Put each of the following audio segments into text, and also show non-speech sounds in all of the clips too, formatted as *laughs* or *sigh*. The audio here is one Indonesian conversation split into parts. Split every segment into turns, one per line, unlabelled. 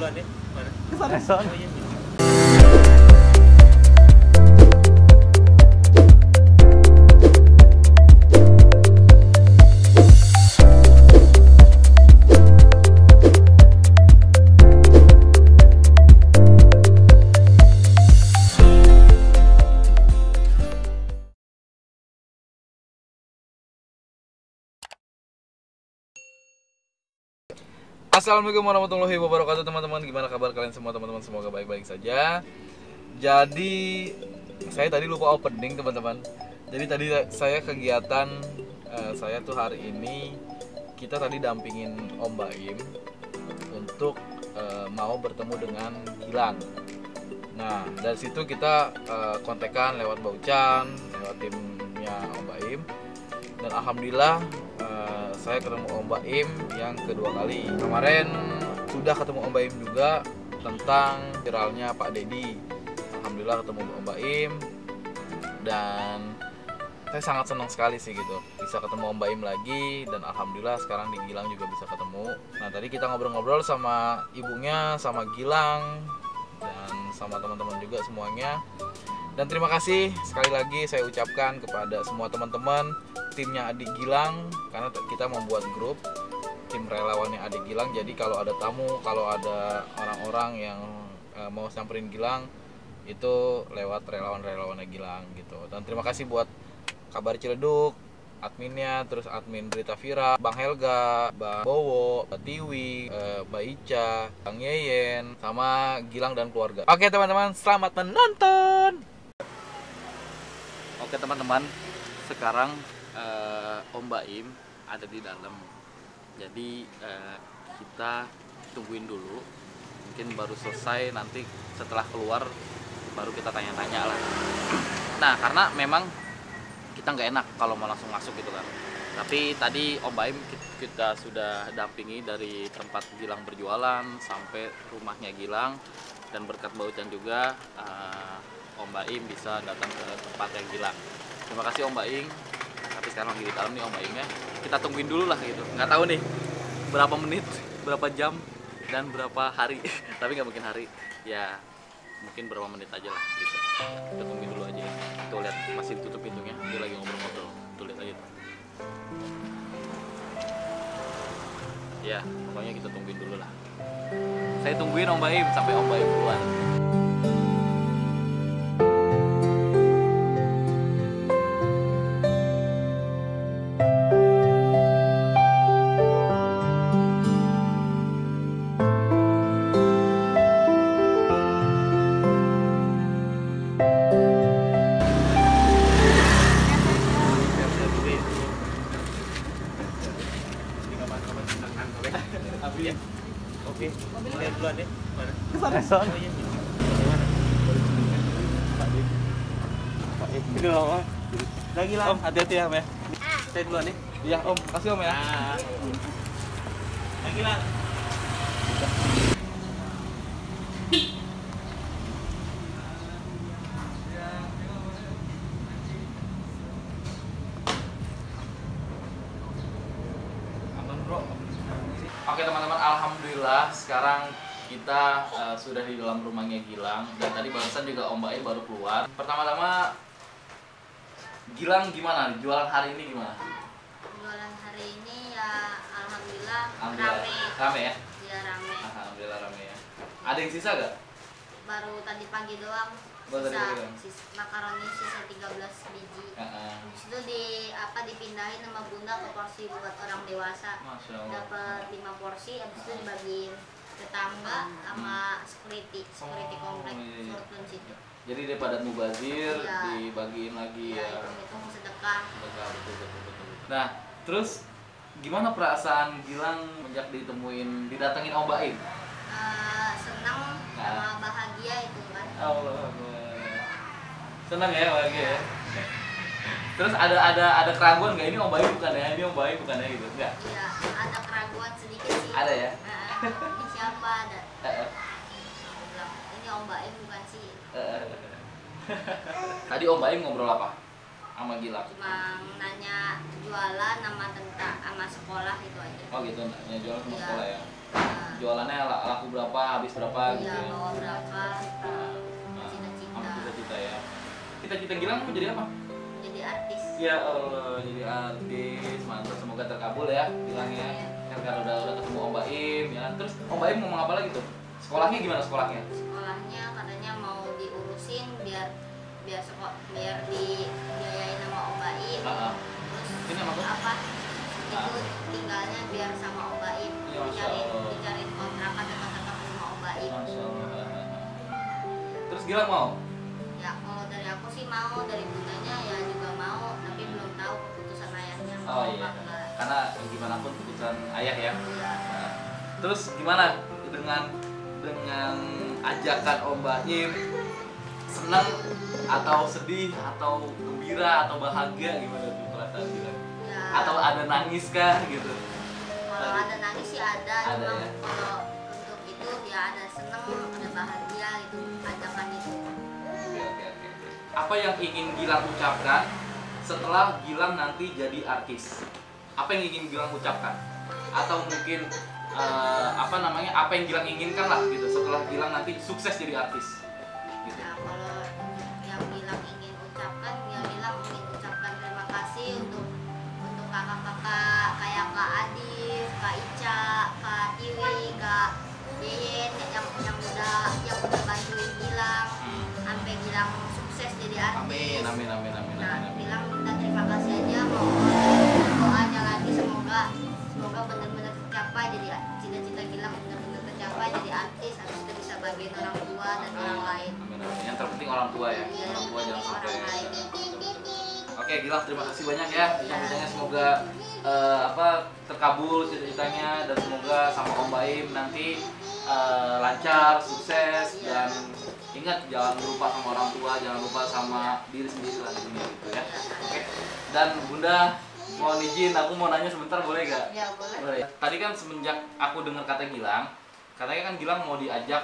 duluan deh. Mana?
Ke sana, ke sana.
Oh, iya.
Assalamualaikum warahmatullahi wabarakatuh teman-teman. Gimana kabar kalian semua teman-teman? Semoga baik-baik saja. Jadi Saya tadi lupa opening teman-teman. Jadi tadi saya kegiatan eh, Saya tuh hari ini Kita tadi dampingin Om Baim Untuk eh, mau bertemu dengan Gilang. Nah dari situ kita eh, kontekan lewat Baucan Lewat timnya Om Baim. Dan alhamdulillah eh, saya ketemu Om Baim yang kedua kali. Kemarin sudah ketemu Om Baim juga tentang viralnya Pak Dedi alhamdulillah ketemu Om Baim. Dan saya sangat senang sekali sih gitu. Bisa ketemu Om Baim lagi dan alhamdulillah sekarang di Gilang juga bisa ketemu. Nah tadi kita ngobrol-ngobrol sama ibunya sama Gilang dan sama teman-teman juga semuanya dan terima kasih sekali lagi saya ucapkan kepada semua teman-teman timnya Adik Gilang karena kita membuat grup tim relawannya Adik Gilang. Jadi kalau ada tamu, kalau ada orang-orang yang eh, mau samperin Gilang itu lewat relawan-relawannya Gilang gitu. Dan terima kasih buat kabar Ciledug adminnya, terus admin Berita Vira, Bang Helga, Bang Bowo, Mbak Tiwi, eh, Mbak Ica, Bang Yeyen, sama Gilang dan keluarga. Oke teman-teman, selamat menonton. Oke teman-teman, sekarang eh, Om Baim ada di dalam. Jadi eh, kita tungguin dulu. Mungkin baru selesai nanti setelah keluar baru kita tanya-tanya lah. Nah karena memang kita nggak enak kalau mau langsung masuk gitu kan. Tapi tadi Om Baim ki- kita sudah dampingi dari tempat Gilang berjualan sampai rumahnya Gilang dan berkat Baucan juga eh, Om Baim bisa datang ke tempat yang Gilang. Terima kasih Om Baim. Tapi sekarang lagi di dalam nih Om Baimnya. Kita tungguin dulu lah gitu. Nggak tahu nih berapa menit, berapa jam dan berapa hari. *laughs* Tapi nggak mungkin hari. Ya mungkin berapa menit aja lah gitu. Kita tungguin dulu aja. ya. Tuh lihat masih ditutup pintunya. Dia lagi ngobrol-ngobrol. Tuh lihat aja. Ya, pokoknya kita tungguin dulu lah. Saya tungguin Om Baim sampai Om Baim keluar.
Ambil ya. Oke. Duluan. Mana?
Ke sana, ke sana.
Oh, iya.
Ini loh, Om.
Lagi lah.
Om, hati-hati ya, Om ya.
Saya duluan deh.
Iya, Om. Kasih Om ya.
Ah. Lagi lah.
Aman, Bro. Oke, teman-teman, alhamdulillah sekarang kita eh, sudah di dalam rumahnya Gilang dan tadi barusan juga Om Baim baru keluar. Pertama-tama Gilang gimana? Jualan hari ini gimana?
jualan hari ini ya alhamdulillah,
Alhamdulillah.
rame
Rame ya?
ya rame
Alhamdulillah rame ya. Ada yang sisa gak?
baru tadi pagi doang Sisa,
pagi doang?
sis- makaroni sisa 13 biji
Heeh.
Habis itu di apa dipindahin sama bunda ke porsi buat orang dewasa
Allah.
dapat 5 porsi habis itu dibagiin tetangga sama security security
Oh,
komplek
iya, iya.
Surutun situ
Jadi daripada mubazir
Iya.
dibagiin lagi
ya
ya.
itu itu sedekah
Betul, betul, betul, betul. Nah, terus gimana perasaan Gilang menjak ditemuin, didatengin Om Baim?
Eh, senang
Nah.
sama bahagia itu kan
Allah Senang ya bahagia ya. Terus ada ada ada keraguan nggak ini Om Baim bukan ya? Ini Om Baim bukan ya gitu? Enggak.
Iya, ada keraguan sedikit sih.
Ada ya?
Nah, ini siapa ada? Bilang, ini Om Baim bukan sih. *laughs*
Tadi Om Baim ngobrol apa? Sama Gilang.
Cuma nanya jualan sama tentang sama sekolah itu aja.
Oh gitu, nanya jualan sama
Iya.
sekolah ya. Jualannya la- laku berapa habis berapa gitu
iya
ya
bawa berapa cita-cita
Gilang mau jadi apa?
Jadi artis.
Ya Allah jadi artis mantap semoga terkabul ya bilangnya.
Iya.
kan karena udah udah ketemu Om Baim ya. Kan. terus Om Baim ngomong apa lagi tuh? Sekolahnya gimana sekolahnya?
Sekolahnya katanya mau diurusin biar biar sekolah biar dibiayain sama Om Baim.
Ah, ah.
terus
Ini apa tuh?
apa? Itu tinggalnya biar sama Om Baim.
Masya
dicariin dicariin kontrakan dekat-dekat rumah Om Baim.
Masya Allah. Terus Gilang mau
sih mau dari bundanya ya juga mau tapi belum tahu keputusan ayahnya mau
oh
apa
iya.
enggak
karena gimana pun keputusan ayah ya.
Iya.
Nah, terus gimana dengan dengan ajakan Om Baim senang atau sedih atau gembira atau bahagia? Gimana tuh perasaan Gilang
ya.
Atau ada nangis kah gitu?
Kalau ada nangis sih ada,
Ada
cuma
ya?
kalau untuk itu ya ada seneng ada bahagia itu ajakan itu.
Apa yang ingin Gilang ucapkan setelah Gilang nanti jadi artis? Apa yang ingin Gilang ucapkan? Atau mungkin eh, apa namanya apa yang Gilang inginkan lah gitu setelah Gilang nanti sukses jadi artis
artis.
Amin, amin, amin, amin,
Nah,
amin, amin.
bilang minta terima kasih aja mau doanya lagi semoga semoga benar-benar tercapai jadi cita-cita Gilang benar-benar tercapai jadi artis habis itu bisa bagian orang tua dan orang lain.
Amin, amin. Yang terpenting orang tua ya.
Iya,
Orang tua jangan
orang
sampai.
lain.
Oke, Gilang terima kasih banyak ya. Bincang-bincangnya semoga eh, apa terkabul cita-citanya dan semoga sama Om Baim nanti eh, lancar, sukses dan ingat jangan lupa sama orang tua, jangan lupa sama diri sendiri lah di dunia gitu ya. Oke. Dan Bunda mohon izin aku mau nanya sebentar boleh gak?
Ya boleh.
Boleh. Tadi kan semenjak aku dengar kata Gilang, katanya kan Gilang mau diajak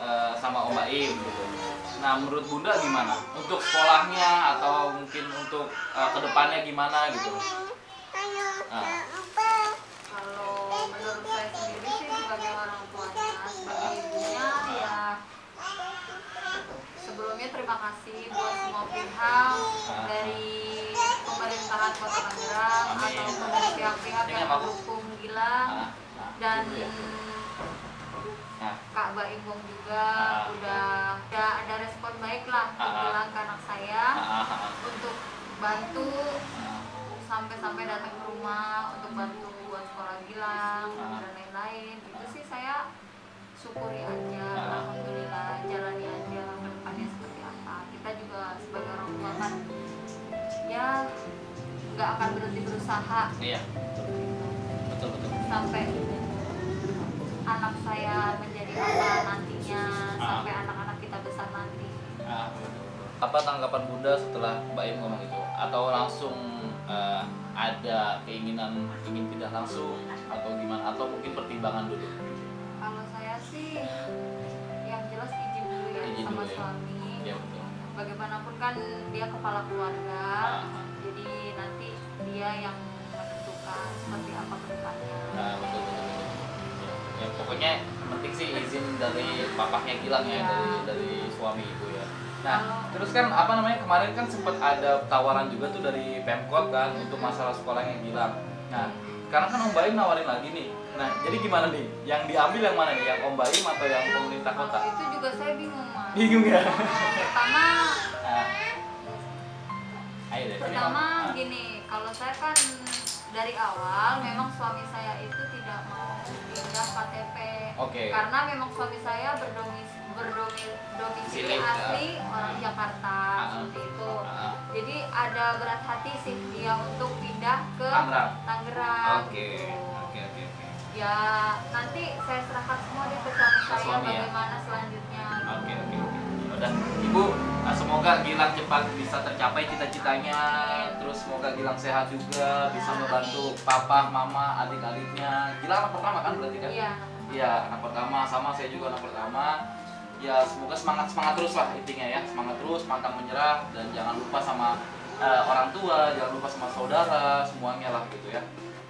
eh, sama Om Baim gitu. Nah, menurut Bunda gimana? Untuk sekolahnya atau mungkin untuk eh, ke depannya gimana gitu? Ah,
Kalau menurut saya sendiri sih sebagai orang tuanya, sebagai ibunya ya terima kasih buat semua pihak dari pemerintahan Kota Tangerang ataupun dari pihak-pihak yang mendukung Gila
ah, ah,
dan
ya. Nah,
Kak Baimong juga
Ah.
udah udah ada respon baik lah
Ah.
bilang ke anak saya
ah, ah, ah,
untuk bantu
ah.
sampai-sampai datang ke rumah untuk bantu buat sekolah Gilang
Ah.
dan lain-lain itu sih saya syukuri aja
Ah.
alhamdulillah jalani aja kita juga sebagai orang tua kan ya nggak akan berhenti berusaha
Iya, betul betul.
sampai anak saya menjadi apa nantinya
Ah.
sampai anak-anak kita besar nanti
Ah, apa tanggapan Bunda setelah Mbak Im ngomong itu? Atau langsung eh, ada keinginan ingin pindah langsung atau gimana? Atau mungkin pertimbangan dulu?
kalau saya sih yang jelas izin dulu ya
Izin
sama
dulu ya.
suami. Bagaimanapun kan dia kepala keluarga jadi nanti dia yang menentukan seperti apa ke depannya
Nah, betul, betul, betul. Ya, pokoknya penting sih izin dari papahnya Gilang ya,
Iya.
dari dari suami ibu ya. Nah,
Kalau-
terus kan apa namanya kemarin kan sempat ada tawaran juga tuh dari Pemkot kan untuk masalah sekolahnya Gilang. Nah, sekarang kan Om Baim nawarin lagi nih. Nah, jadi gimana nih? Yang diambil yang mana nih? Yang Om Baim atau yang pemerintah kota?
kalau itu juga saya bingung mas
Bingung ya?
pertama
Nah, ayo deh.
pertama.
Ah.
gini kalau saya kan dari awal memang suami saya itu tidak mau pindah KTP
Oke.
karena memang suami saya berdomis berdomisili
Domisili,
asli
ya.
orang Jakarta
Ah.
seperti itu
Ah,
jadi ada berat hati sih dia untuk pindah ke
Tangerang. Oke, oke, oke,
ya nanti saya serahkan semua deh ke suami saya
suami ya?
bagaimana selanjutnya
oke oke. Udah, Ibu, nah, semoga Gilang cepat bisa tercapai cita-citanya. Terus semoga Gilang sehat juga, bisa
Ya,
membantu papa, mama, adik-adiknya. Gilang anak pertama kan berarti kan?
iya
Iya, anak pertama sama saya juga anak pertama. Ya semoga semangat semangat terus lah intinya ya, semangat terus, pantang menyerah dan jangan lupa sama eh, orang tua, jangan lupa sama saudara, semuanya lah gitu ya.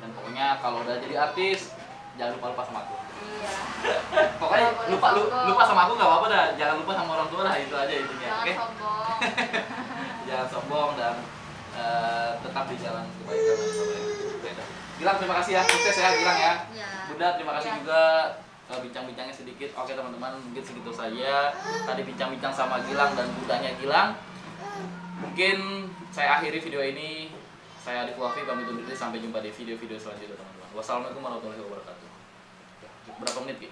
Dan pokoknya kalau udah jadi artis, jangan lupa lupa sama aku.
Iya. *laughs*
Pokoknya lupa lu,
sombong.
lupa sama aku nggak apa-apa dah. Jangan lupa sama orang tua lah itu aja intinya
jangan
oke?
sombong. *laughs*
Jangan sombong dan eh, tetap di jalan kebaikan. Gilang terima kasih ya. Sukses ya Gilang ya.
Ya.
Bunda terima kasih
Ya.
juga. Eh, bincang-bincangnya sedikit. Oke teman-teman mungkin segitu saja. Tadi bincang-bincang sama Gilang dan Bundanya Gilang. Mungkin saya akhiri video ini saya Adif Wafi pamit undur diri. Sampai jumpa di video-video selanjutnya teman-teman. Wassalamualaikum warahmatullahi wabarakatuh. Berapa menit Ki?